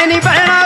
भैनी बहना